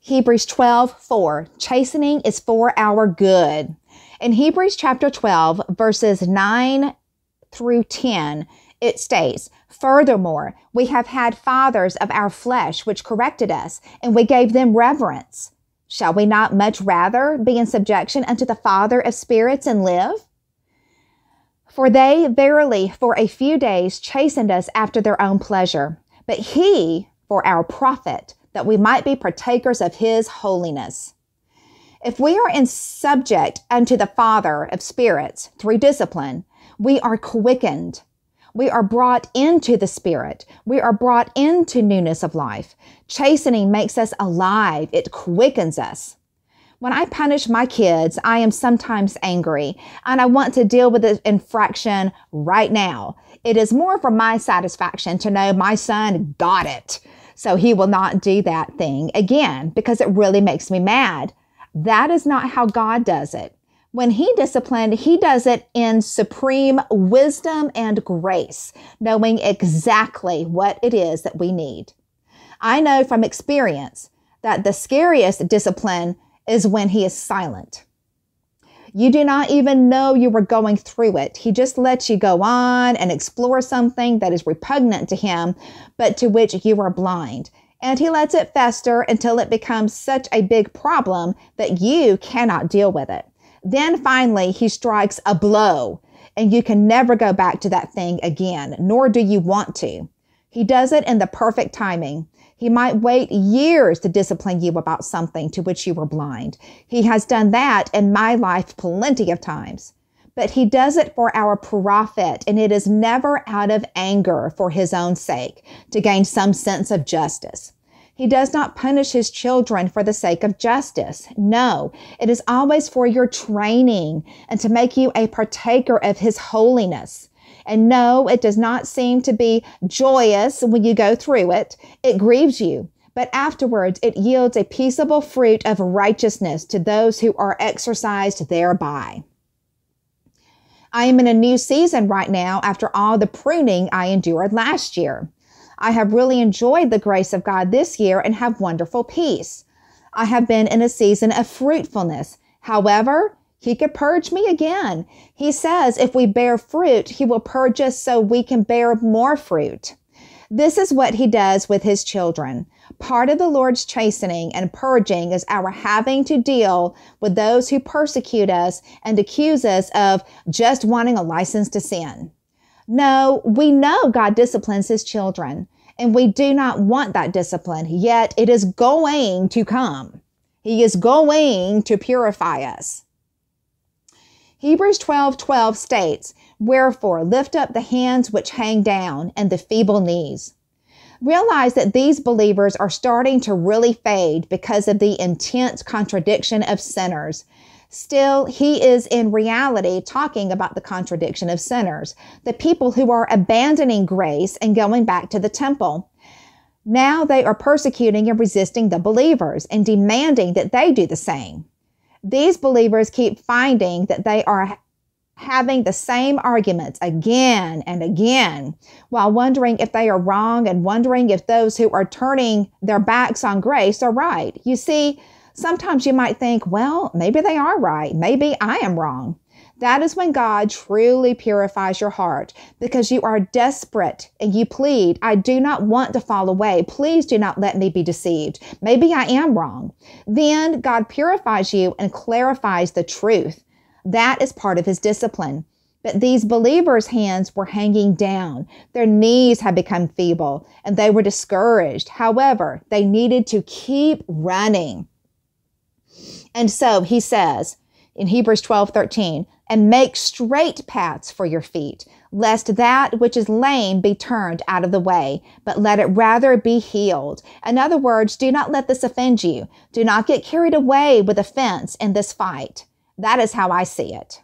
Hebrews 12, 4. Chastening is for our good. In Hebrews chapter 12, verses 9 through 10, it states, Furthermore, we have had fathers of our flesh which corrected us, and we gave them reverence. Shall we not much rather be in subjection unto the Father of spirits and live? For they verily for a few days chastened us after their own pleasure, but he for our profit, that we might be partakers of his holiness. If we are in subject unto the Father of spirits through discipline, we are quickened. We are brought into the Spirit. We are brought into newness of life. Chastening makes us alive. It quickens us. When I punish my kids, I am sometimes angry and I want to deal with the infraction right now. It is more for my satisfaction to know my son got it so he will not do that thing again because it really makes me mad. That is not how God does it. When he disciplined, he does it in supreme wisdom and grace, knowing exactly what it is that we need. I know from experience that the scariest discipline is when he is silent. You do not even know you were going through it. He just lets you go on and explore something that is repugnant to him, but to which you are blind. And he lets it fester until it becomes such a big problem that you cannot deal with it. Then finally, he strikes a blow and you can never go back to that thing again, nor do you want to. He does it in the perfect timing. He might wait years to discipline you about something to which you were blind. He has done that in my life plenty of times. But he does it for our profit, and it is never out of anger for his own sake to gain some sense of justice. He does not punish his children for the sake of justice. No, it is always for your training and to make you a partaker of his holiness. And no, it does not seem to be joyous when you go through it. It grieves you. But afterwards, it yields a peaceable fruit of righteousness to those who are exercised thereby. I am in a new season right now after all the pruning I endured last year. I have really enjoyed the grace of God this year and have wonderful peace. I have been in a season of fruitfulness. However, he could purge me again. He says if we bear fruit, he will purge us so we can bear more fruit. This is what he does with his children. Part of the Lord's chastening and purging is our having to deal with those who persecute us and accuse us of just wanting a license to sin. No, we know God disciplines his children, and we do not want that discipline, yet it is going to come. He is going to purify us. Hebrews 12 12 states, Wherefore lift up the hands which hang down and the feeble knees. Realize that these believers are starting to really fade because of the intense contradiction of sinners. Still, he is in reality talking about the contradiction of sinners, the people who are abandoning grace and going back to the temple. Now they are persecuting and resisting the believers and demanding that they do the same. These believers keep finding that they are having the same arguments again and again while wondering if they are wrong and wondering if those who are turning their backs on grace are right. You see, sometimes you might think, well, maybe they are right. Maybe I am wrong. That is when God truly purifies your heart because you are desperate and you plead, I do not want to fall away. Please do not let me be deceived. Maybe I am wrong. Then God purifies you and clarifies the truth. That is part of his discipline. But these believers' hands were hanging down. Their knees had become feeble and they were discouraged. However, they needed to keep running. And so he says in Hebrews 12 13, and make straight paths for your feet, lest that which is lame be turned out of the way, but let it rather be healed. In other words, do not let this offend you. Do not get carried away with offense in this fight. That is how I see it.